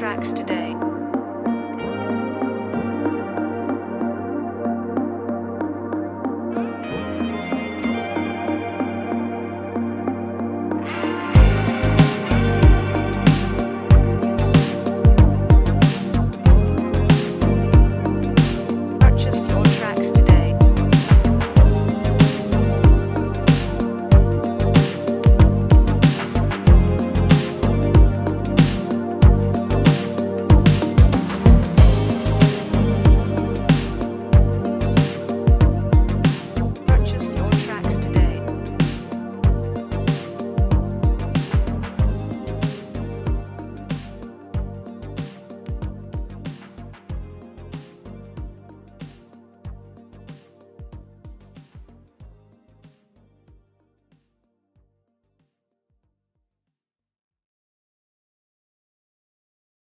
tracks today.